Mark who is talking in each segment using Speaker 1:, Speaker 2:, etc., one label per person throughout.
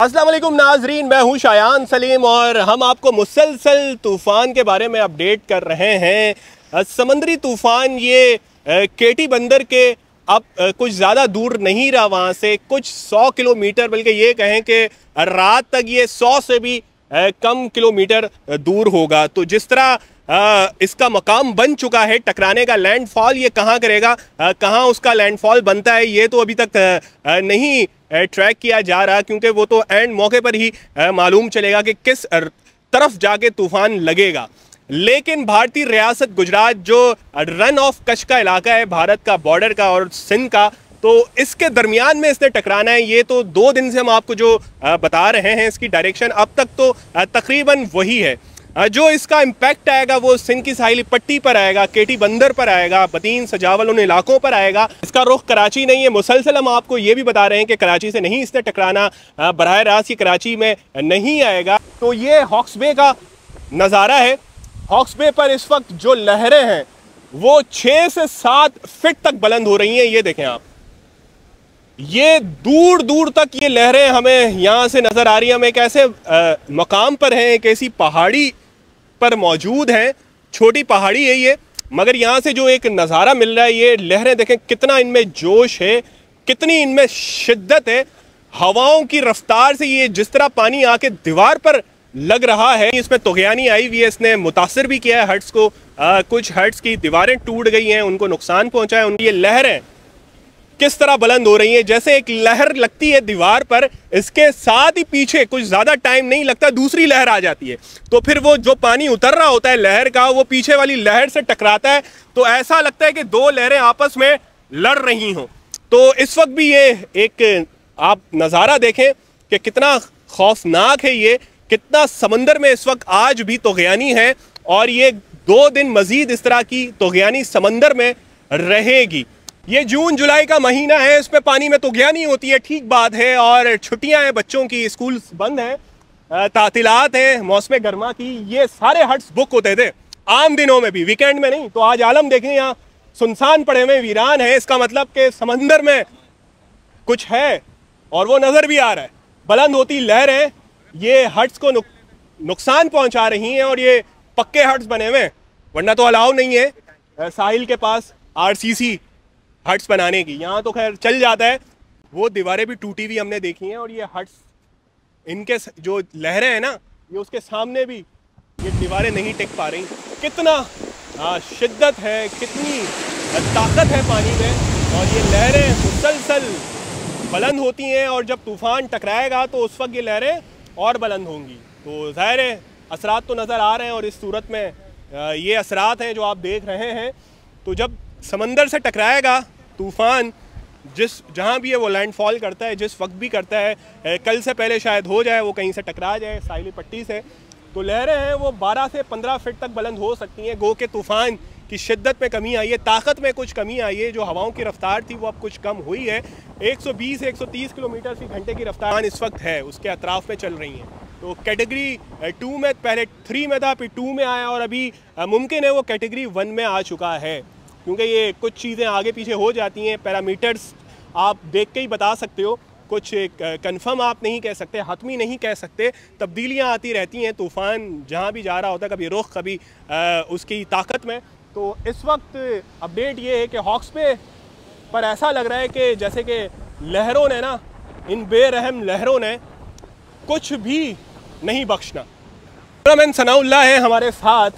Speaker 1: वालेकुम नाजरीन, मैं हूँ शायान सलीम और हम आपको मुसलसल तूफ़ान के बारे में अपडेट कर रहे हैं। समंदरी तूफ़ान ये केटी बंदर के अब कुछ ज़्यादा दूर नहीं रहा वहाँ से, कुछ सौ किलोमीटर, बल्कि ये कहें कि रात तक ये सौ से भी कम किलोमीटर दूर होगा। तो जिस तरह इसका मकाम बन चुका है, टकराने का लैंडफॉल ये कहाँ करेगा कहाँ उसका लैंडफॉल बनता है, ये तो अभी तक नहीं ट्रैक किया जा रहा, क्योंकि वो तो एंड मौके पर ही मालूम चलेगा कि किस तरफ़ जाके तूफ़ान लगेगा। लेकिन भारतीय रियासत गुजरात, जो रन ऑफ़ कच्छ का इलाका है, भारत का बॉर्डर का और सिंध का तो इसके दरमियान में इसने टकराना है। ये तो दो दिन से हम आपको जो बता रहे हैं इसकी डायरेक्शन अब तक तो तकरीबन वही है। जो इसका इम्पैक्ट आएगा, वो सिंध की साहिली पट्टी पर आएगा, केटी बंदर पर आएगा बतीन सजावल उन इलाकों पर आएगा। इसका रुख कराची नहीं है। मुसलसल हम आपको ये भी बता रहे हैं कि कराची से नहीं इसने टकराना बरह रास्त की कराची में नहीं आएगा। तो ये हॉक्स बे का नज़ारा है। हॉक्स बे पर इस वक्त जो लहरें हैं, वो छः से सात फिट तक बुलंद हो रही हैं, ये देखें आप। ये दूर दूर तक ये लहरें हमें यहाँ से नज़र आ रही हैं। हम एक ऐसे मकाम पर हैं, एक ऐसी पहाड़ी पर मौजूद हैं। छोटी पहाड़ी है ये मगर यहाँ से जो एक नज़ारा मिल रहा है ये लहरें देखें कितना इनमें जोश है कितनी इनमें शिद्दत है। हवाओं की रफ्तार से ये जिस तरह पानी आके दीवार पर लग रहा है इसमें तोगयानी आई हुई है इसने मुतासर भी किया है हट्स को आ, कुछ हट्स की दीवारें टूट गई हैं उनको नुकसान पहुँचा है उनकी ये लहरें किस तरह बुलंद हो रही है? जैसे एक लहर लगती है दीवार पर, इसके साथ ही पीछे कुछ ज़्यादा टाइम नहीं लगता, दूसरी लहर आ जाती है। तो फिर वो जो पानी उतर रहा होता है लहर का, वो पीछे वाली लहर से टकराता है। तो ऐसा लगता है कि दो लहरें आपस में लड़ रही हों। तो इस वक्त भी ये एक, आप नज़ारा देखें कि कितना खौफनाक है ये, कितना समंदर में इस वक्त आज भी तोगयानी है, और ये दो दिन मजीद इस तरह की तोगयानी समंदर में रहेगी। ये जून जुलाई का महीना है इसमें पानी में तो गया नहीं होती है ठीक बात है और छुट्टियाँ हैं बच्चों की स्कूल बंद हैं तातीलात हैं मौसम गर्मा की ये सारे हट्स बुक होते थे आम दिनों में भी वीकेंड में नहीं तो आज आलम देखें यहाँ सुनसान पड़े हुए वीरान है इसका मतलब कि समंदर में कुछ है और वो नज़र भी आ रहा है बुलंद होती लहरें ये हट्स को नुक, नुकसान पहुँचा रही हैं और ये पक्के हट्स बने हुए हैं वरना तो अलाउ नहीं है साहिल के पास आरसीसी हट्स बनाने की। यहाँ तो खैर चल जाता है। वो दीवारें भी टूटी हुई हमने देखी हैं और ये हट्स इनके जो लहरें हैं ना ये उसके सामने भी ये दीवारें नहीं टिक पा रही। कितना आ, शिद्दत है कितनी ताकत है पानी में। और ये लहरें मुसलसल बुलंद होती हैं और जब तूफ़ान टकराएगा तो उस वक्त ये लहरें और बुलंद होंगी। तो ज़ाहिर है असरात तो नज़र आ रहे हैं और इस सूरत में ये असरात हैं जो आप देख रहे हैं। तो जब समंदर से टकराएगा तूफ़ान जिस जहाँ भी है वो लैंडफॉल करता है, जिस वक्त भी करता है कल से पहले शायद हो जाए, वो कहीं से टकरा जाए साहिली पट्टी से। तो लहरें हैं, वो 12 से 15 फीट तक बुलंद हो सकती हैं। गो के तूफ़ान की शिद्दत में कमी आई है, ताकत में कुछ कमी आई है। जो हवाओं की रफ्तार थी, वो अब कुछ कम हुई है। 120 से 130 किलोमीटर फ़ी घंटे की रफ्तार इस वक्त है, उसके अतराफ़ में चल रही हैं। तो कैटेगरी टू में, पहले थ्री में था, फिर टू में आया और अभी मुमकिन है वो कैटेगरी वन में आ चुका है। क्योंकि ये कुछ चीज़ें आगे पीछे हो जाती हैं पैरामीटर्स आप देख के ही बता सकते हो। कुछ कंफर्म आप नहीं कह सकते हतमी नहीं कह सकते। तब्दीलियाँ आती रहती हैं तूफ़ान जहाँ भी जा रहा होता है कभी रुख कभी आ, उसकी ताकत में। तो इस वक्त अपडेट ये है कि हॉक्स पे पर ऐसा लग रहा है कि जैसे कि लहरों ने ना इन बेरहम लहरों ने कुछ भी नहीं बख्शना। सनाउल्ला है हमारे साथ।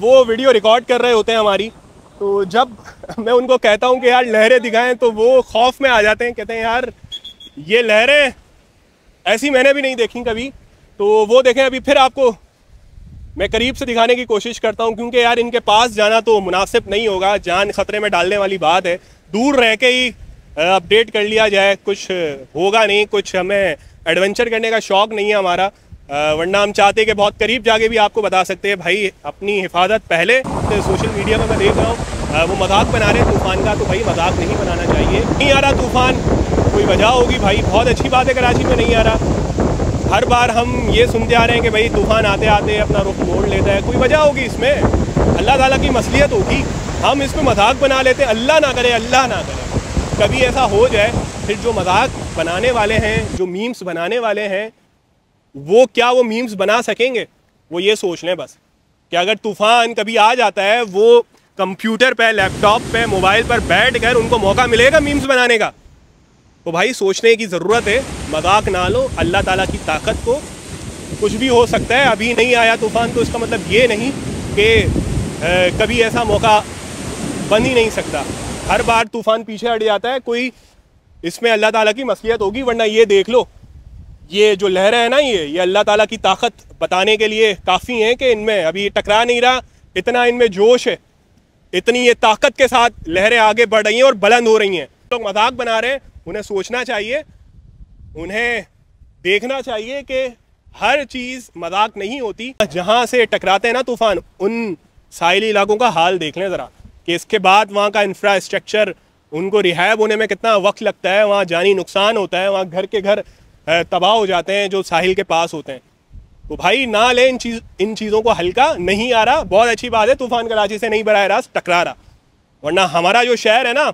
Speaker 1: वो वीडियो रिकॉर्ड कर रहे होते हैं हमारी। तो जब मैं उनको कहता हूँ कि यार लहरें दिखाएँ तो वो खौफ में आ जाते हैं, कहते हैं, यार, ये लहरें ऐसी मैंने भी नहीं देखी कभी। तो वो देखें, अभी फिर आपको मैं करीब से दिखाने की कोशिश करता हूँ, क्योंकि यार इनके पास जाना तो मुनासिब नहीं होगा, जान ख़तरे में डालने वाली बात है। दूर रह के ही अपडेट कर लिया जाए, कुछ होगा नहीं, कुछ हमें एडवेंचर करने का शौक़ नहीं है हमारा। वरना हम चाहते कि बहुत करीब जाके भी आपको बता सकते हैं, भाई, अपनी हिफाजत पहले तो सोशल मीडिया में मैं देख रहा हूँ। वो मज़ाक बना रहे हैं तूफ़ान का तो भाई, मज़ाक नहीं बनाना चाहिए। नहीं आ रहा तूफ़ान, कोई वजह होगी भाई? बहुत अच्छी बात है कराची में नहीं आ रहा। हर बार हम ये सुनते आ रहे हैं कि भाई, तूफ़ान आते आते अपना रुख मोड़ लेता है। कोई वजह होगी इसमें? अल्लाह ताला की मसलियत होगी। हम इसमें मज़ाक बना लेते, अल्लाह ना करे, अल्लाह ना करे। कभी ऐसा हो जाए, फिर जो मज़ाक बनाने वाले हैं, जो मीम्स बनाने वाले हैं वो क्या वो मीम्स बना सकेंगे? वो ये सोच लें बस, कि अगर तूफ़ान कभी आ जाता है, वो कंप्यूटर पे लैपटॉप पे मोबाइल पर बैठ कर उनको मौका मिलेगा मीम्स बनाने का। तो भाई, सोचने की ज़रूरत है, मज़ाक ना लो, अल्लाह ताला की ताकत को। कुछ भी हो सकता है, अभी नहीं आया तूफ़ान तो इसका मतलब ये नहीं कि कभी ऐसा मौका बन ही नहीं सकता। हर बार तूफ़ान पीछे हट जाता है, कोई इसमें अल्लाह ताला की मसलियत होगी, वरना ये देख लो ये जो लहरें हैं ना ये ये अल्लाह ताला की ताकत बताने के लिए काफ़ी हैं कि इनमें अभी टकरा नहीं रहा, इतना इनमें जोश है, इतनी ये ताकत के साथ लहरें आगे बढ़ रही हैं और बुलंद हो रही हैं। लोग तो मज़ाक बना रहे हैं, उन्हें सोचना चाहिए, उन्हें देखना चाहिए कि हर चीज़ मज़ाक नहीं होती। जहाँ से टकराते हैं ना तूफ़ान, उन साहिली इलाकों का हाल देख लें ज़रा, कि इसके बाद वहाँ का इंफ्रास्ट्रक्चर उनको रिहायब होने में कितना वक्त लगता है, वहाँ जानी नुकसान होता है, वहाँ घर के घर तबाह हो जाते हैं, जो साहिल के पास होते हैं। तो भाई, ना ले इन चीज़, इन चीज़ों को हल्का, नहीं आ रहा, बहुत अच्छी बात है, तूफ़ान कराची से नहीं बरह रास्त, टकरा रहा। वरना हमारा जो शहर है ना,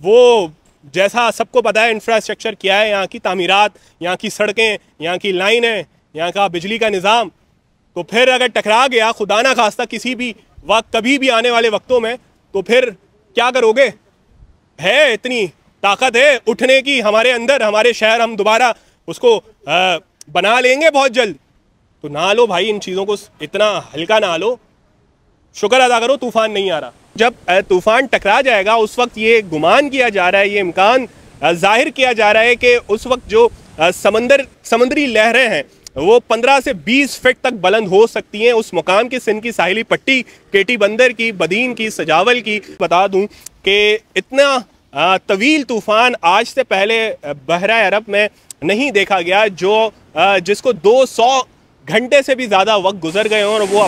Speaker 1: वो जैसा सबको पता है इंफ्रास्ट्रक्चर क्या है, यहाँ की तमीरत, यहाँ की सड़कें, यहाँ की लाइनें, यहाँ का बिजली का निज़ाम। तो फिर अगर टकरा गया, खुदा ना खास्ता किसी भी वक्त, कभी भी आने वाले वक्तों में तो फिर क्या करोगे? है इतनी ताकत है, उठने की हमारे अंदर, हमारे शहर, हम दोबारा उसको आ, बना लेंगे बहुत जल्द। तो ना लो भाई इन चीज़ों को इतना हल्का ना लो। शुक्र अदा करो तूफ़ान नहीं आ रहा। जब तूफ़ान टकरा जाएगा उस वक्त ये गुमान किया जा रहा है ये इम्कान ज़ाहिर किया जा रहा है कि उस वक्त जो समंदर समुद्री लहरें हैं वो 15 से 20 फीट तक बुलंद हो सकती हैं। उस मुकाम की सिंध की साहिली पट्टी केटी बंदर की बदीन की सजावल की बता दूँ कि इतना तवील तूफ़ान आज से पहले बहरा अरब में नहीं देखा गया, जो जिसको 200 घंटे से भी ज़्यादा वक्त गुजर गए हों और वो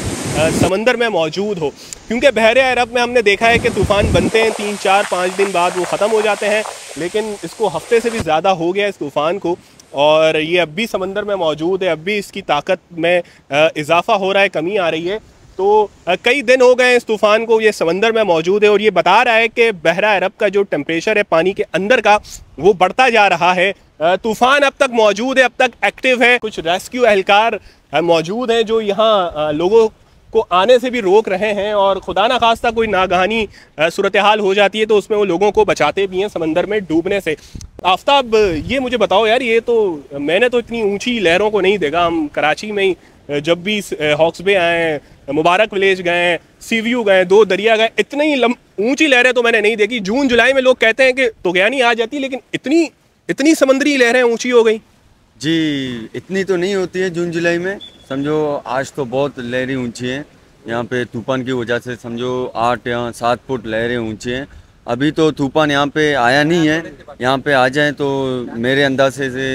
Speaker 1: समंदर में मौजूद हो। क्योंकि बहर अरब में हमने देखा है कि तूफ़ान बनते हैं, तीन, चार, पाँच दिन बाद वो ख़त्म हो जाते हैं, लेकिन इसको हफ़्ते से भी ज़्यादा हो गया इस तूफ़ान को, और ये अब भी समंदर में मौजूद है, अब भी इसकी ताकत में इजाफा हो रहा है, कमी आ रही है। तो कई दिन हो गए इस तूफ़ान को, ये समंदर में मौजूद है और ये बता रहा है कि बहरा अरब का जो टेम्परेचर है पानी के अंदर का, वो बढ़ता जा रहा है। तूफ़ान अब तक मौजूद है, अब तक एक्टिव है। कुछ रेस्क्यू एहलकार मौजूद हैं जो यहाँ लोगों को आने से भी रोक रहे हैं और खुदा ना खास्ता कोई नागहानी सूरत हाल हो जाती है तो उसमें वो लोगों को बचाते भी हैं समंदर में डूबने से। आफ्ताब, ये मुझे बताओ यार, ये तो मैंने तो इतनी ऊँची लहरों को नहीं देखा, हम कराची में ही जब भी हॉक्स बे आए, मुबारक विलेज गए, सीव्यू गए, दो दरिया गए, इतनी ऊँची लहरें तो मैंने नहीं देखी। जून, जुलाई में लोग कहते हैं कि तो गया नहीं, आ जाती, लेकिन इतनी इतनी समुद्री लहरें ऊँची हो गई।
Speaker 2: जी, इतनी तो नहीं होती है जून, जुलाई में। समझो, आज तो बहुत लहरें ऊँची हैं। यहाँ पे तूफ़ान की वजह से समझो, आठ या सात फुट लहरें ऊँची हैं। अभी तो तूफ़ान यहाँ पे आया नहीं है। यहाँ पे आ जाए तो मेरे अंदाजे से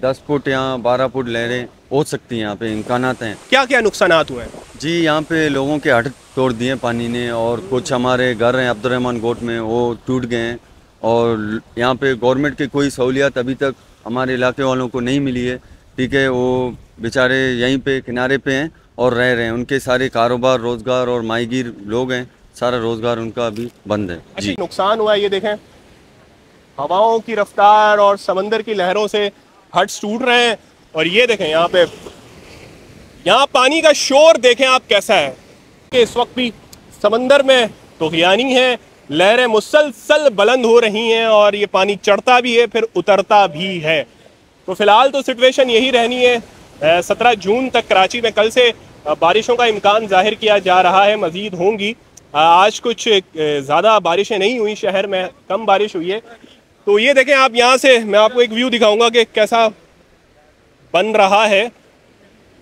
Speaker 2: दस फुट या बारह फुट लहरें हो सकती हैं यहाँ पे इम्कान हैं।
Speaker 1: क्या क्या नुकसान हुए? हैं
Speaker 2: जी यहाँ पे लोगों के हट तोड़ दिए पानी ने और कुछ हमारे घर हैं अब्दुलरहमान गोट में वो टूट गए हैं। और यहाँ पे गवर्नमेंट की कोई सहूलियत अभी तक हमारे इलाके वालों को नहीं मिली है। ठीक है वो बेचारे यहीं पे किनारे पे हैं और रह रहे हैं। उनके सारे कारोबार रोज़गार और माहीगीर लोग हैं। सारा रोज़गार उनका अभी बंद है।
Speaker 1: अच्छा, जी। नुकसान हुआ है ये देखें। हवाओं की रफ्तार और समंदर की लहरों से हट्स टूट रहे हैं। और ये देखें यहाँ पे। यहाँ पानी का शोर देखें आप कैसा है। कि इस वक्त भी समंदर में तो है, लहरें मुसलसल बुलंद हो रही हैं और ये पानी चढ़ता भी है, फिर उतरता भी है। तो फ़िलहाल तो सिचुएशन यही रहनी है। सत्रह जून तक कराची में कल से बारिशों का इम्कान ज़ाहिर किया जा रहा है, मज़ीद होंगी। आज कुछ ज़्यादा बारिशें नहीं हुई, शहर में कम बारिश हुई है। तो ये देखें आप यहाँ से, मैं आपको एक व्यू दिखाऊँगा कि कैसा बन रहा है।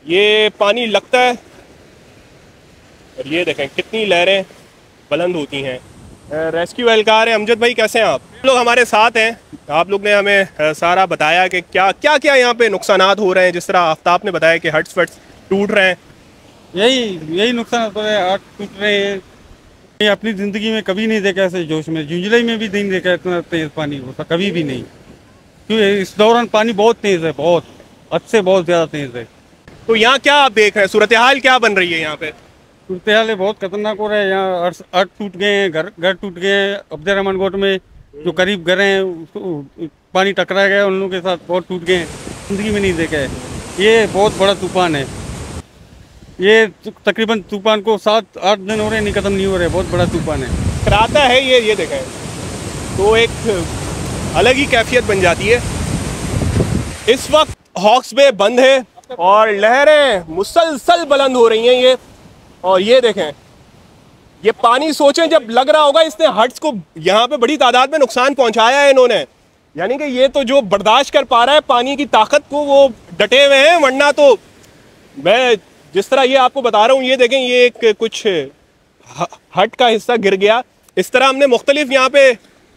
Speaker 1: ये पानी लगता है। और ये देखें, कितनी लहरें बुलंद होती हैं। रेस्क्यू एहलकार है। अमजद भाई, कैसे हैं आप? लोग हमारे साथ हैं। आप लोग ने हमें सारा बताया कि क्या क्या क्या यहाँ पे नुकसान हो रहे हैं। जिस तरह आफ्ताब ने बताया कि हट्स वट्स टूट रहे हैं।
Speaker 3: यही यही नुकसान हो। रहे हैं टूट रहे हैं। अपनी ज़िंदगी में कभी नहीं देखा ऐसे जोश में। जुलाई में भी नहीं देखा इतना तेज़ पानी होता, कभी भी नहीं। क्योंकि इस दौरान पानी बहुत तेज़ है, बहुत। हद से बहुत ज़्यादा तेज़ है।
Speaker 1: तो यहाँ क्या आप देख रहे हैं? सूरत हाल क्या बन रही है यहाँ पे?
Speaker 3: सूरत हाल बहुत खतरनाक हो रहा है। यहाँ अर्थ टूट गए हैं घर घर टूट गए हैं। अब्दुल रहमान गोट में जो करीब घर हैं पानी टकरा गया उन लोगों के साथ बहुत टूट गए हैं। ज़िंदगी में नहीं देखा है। ये बहुत बड़ा तूफ़ान है। ये तकरीबन तूफ़ान को सात आठ दिन हो रहे नहीं ख़त्म नहीं हो रहे बहुत बड़ा तूफ़ान है।
Speaker 1: कराता है ये ये देखें तो एक अलग ही कैफियत बन जाती है। इस वक्त हॉक्स बे बंद है और लहरें मुसलसल बुलंद हो रही हैं ये। और ये देखें, ये पानी सोचें, जब लग रहा होगा इसने हट्स को यहाँ पे बड़ी तादाद में नुकसान पहुँचाया है इन्होंने। यानी कि ये तो जो बर्दाश्त कर पा रहा है, पानी की ताकत को वो डटे हुए हैं, वरना तो मैं जिस तरह ये आपको बता रहा हूँ, ये देखें, ये एक कुछ हट का हिस्सा गिर गया। इस तरह हमने मुख्तलिफ़ यहाँ पे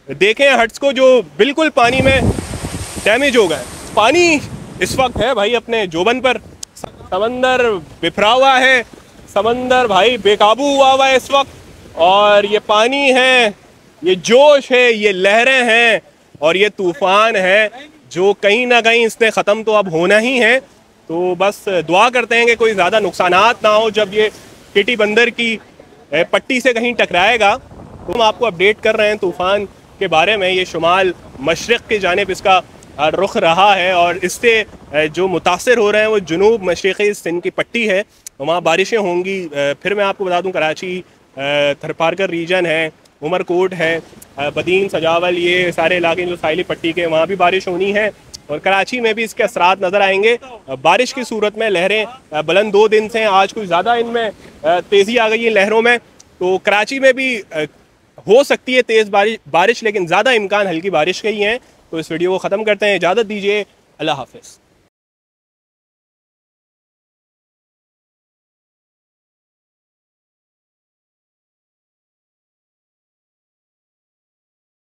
Speaker 1: देखे हैं हट्स को, जो बिल्कुल पानी में डैमेज हो गए। पानी इस वक्त है भाई अपने जोबन पर। समंदर बिफरा हुआ है। समंदर भाई बेकाबू हुआ हुआ है इस वक्त। और ये पानी है, ये जोश है, ये लहरें हैं और ये तूफ़ान है, जो कहीं ना कहीं इसने ख़त्म तो अब होना ही है। तो बस दुआ करते हैं कि कोई ज़्यादा नुकसान ना हो जब ये किटी बंदर की पट्टी से कहीं टकराएगा। तो हम आपको अपडेट कर रहे हैं तूफ़ान के बारे में। ये शुमाल मशरक़ की जानब इसका रुख रहा है और इससे जो मुतासर हो रहे हैं वो जनूब मशरक़ी सिंध की पट्टी है। वहाँ बारिशें होंगी। फिर मैं आपको बता दूँ, कराची थरपारकर रीजन है, उमरकोट है बदीन, सजावल, ये सारे इलाके जो साहिली पट्टी के, वहाँ भी बारिश होनी है और कराची में भी इसके असरात नज़र आएँगे। बारिश की सूरत में लहरें बुलंद दो दिन से आज कुछ ज़्यादा इनमें तेज़ी आ गई है लहरों में। तो कराची में भी हो सकती है तेज़ बारिश बारिश, लेकिन ज़्यादा इम्कान हल्की बारिश के ही है। तो इस वीडियो को ख़त्म करते हैं। इजाज़त दीजिए। अल्लाह हाफिज़।